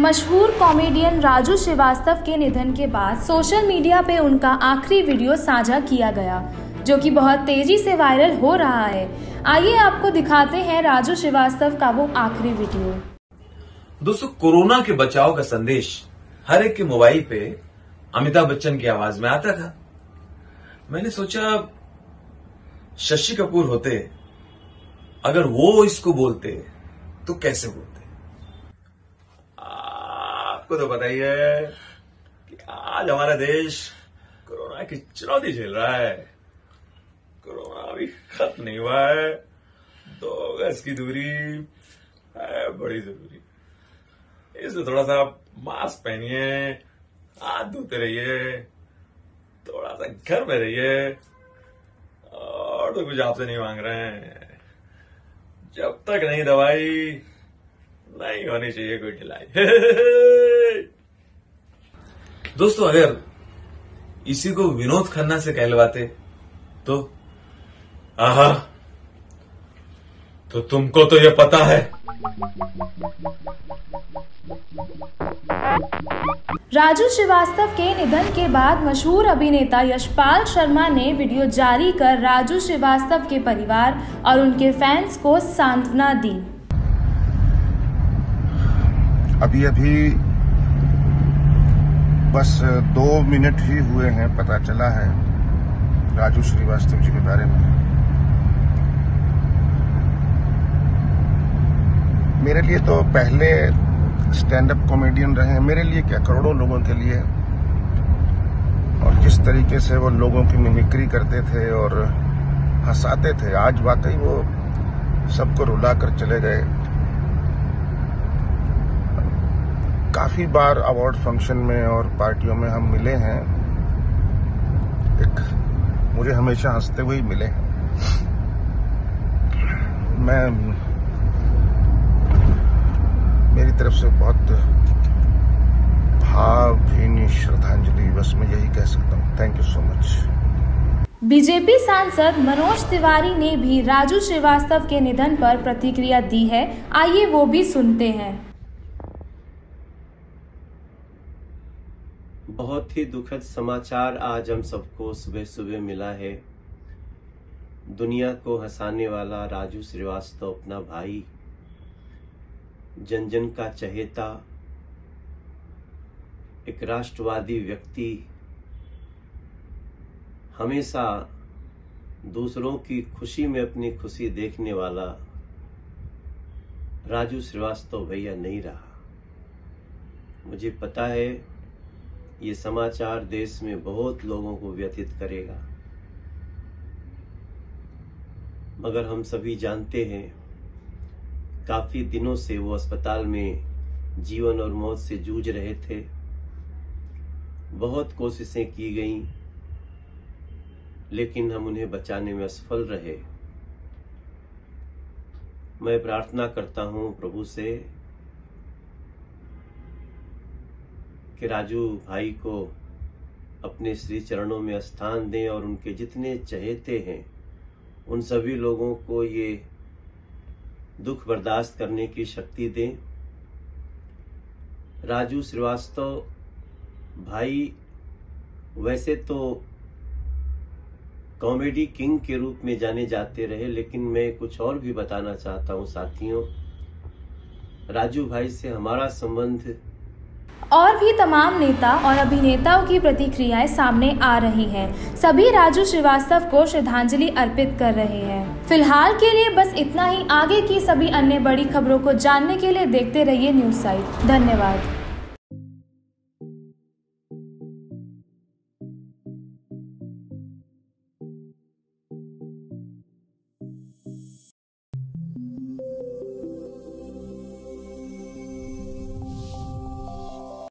मशहूर कॉमेडियन राजू श्रीवास्तव के निधन के बाद सोशल मीडिया पे उनका आखिरी वीडियो साझा किया गया, जो कि बहुत तेज़ी से वायरल हो रहा है। आइए आपको दिखाते हैं राजू श्रीवास्तव का वो आखिरी वीडियो। दोस्तों, कोरोना के बचाव का संदेश हर एक के मोबाइल पे अमिताभ बच्चन की आवाज़ में आता था। मैंने सोचा, शशि कपूर होते, अगर वो इसको बोलते तो कैसे बोलते आपको तो पता ही है कि आज हमारा देश कोरोना की चुनौती झेल रहा है। कोरोना अभी खत्म नहीं हुआ है। दो गज की दूरी है, बड़ी ज़रूरी। इसलिए थोड़ा सा मास्क पहनिए, हाथ धोते रहिए थोड़ा सा घर में रहिए, और तो कुछ आपसे नहीं मांग रहे हैं। जब तक नहीं दवाई, नहीं होनी चाहिए कोई ढिलाई। दोस्तों अगर इसी को विनोद खन्ना से कहलवाते तो आहा तो तुमको तो ये पता है। राजू श्रीवास्तव के निधन के बाद मशहूर अभिनेता यशपाल शर्मा ने वीडियो जारी कर राजू श्रीवास्तव के परिवार और उनके फैंस को सांत्वना दी। अभी अभी बस दो मिनट ही हुए हैं, पता चला है। राजू श्रीवास्तव जी के बारे में। मेरे लिए तो पहले स्टैंड अप कॉमेडियन रहे हैं मेरे लिए क्या करोड़ों लोगों के लिए? और जिस तरीके से वो लोगों की मिमिक्री करते थे और हंसाते थे, आज वाकई वो सबको रुला कर चले गए। काफ़ी बार अवार्ड फ़ंक्शन में और पार्टियों में हम मिले हैं। एक मुझे हमेशा हँसते हुए ही मिले। हैं मैं मेरी तरफ़ से बहुत भावभीनी श्रद्धांजलि बस मैं यही कह सकता हूँ। Thank you so much BJP सांसद मनोज तिवारी ने भी राजू श्रीवास्तव के निधन पर प्रतिक्रिया दी है। आइए वो भी सुनते हैं। बहुत ही दुखद समाचार आज हम सबको सुबह सुबह मिला है। दुनिया को हंसाने वाला राजू श्रीवास्तव अपना भाई जन जन का चहेता, एक राष्ट्रवादी व्यक्ति, हमेशा दूसरों की खुशी में अपनी खुशी देखने वाला राजू श्रीवास्तव भैया नहीं रहा। मुझे पता है ये समाचार देश में बहुत लोगों को व्यतीत करेगा। मगर हम सभी जानते हैं, काफ़ी दिनों से वो अस्पताल में जीवन और मौत से जूझ रहे थे। बहुत कोशिशें की गईं, लेकिन हम उन्हें बचाने में असफल रहे। मैं प्रार्थना करता हूँ प्रभु से कि राजू भाई को अपने श्री चरणों में स्थान दें और उनके जितने चहेते हैं, उन सभी लोगों को ये दुख बर्दाश्त करने की शक्ति दें। राजू श्रीवास्तव, भाई वैसे तो कॉमेडी किंग के रूप में जाने जाते रहे, लेकिन मैं कुछ और भी बताना चाहता हूँ साथियों। राजू भाई से हमारा संबंध और भी तमाम नेता और अभिनेताओं की प्रतिक्रियाएँ सामने आ रही हैं। सभी राजू श्रीवास्तव को श्रद्धांजलि अर्पित कर रहे हैं। फ़िलहाल के लिए बस इतना ही। आगे की सभी अन्य बड़ी खबरों को जानने के लिए देखते रहिए न्यूज़ साइट। धन्यवाद।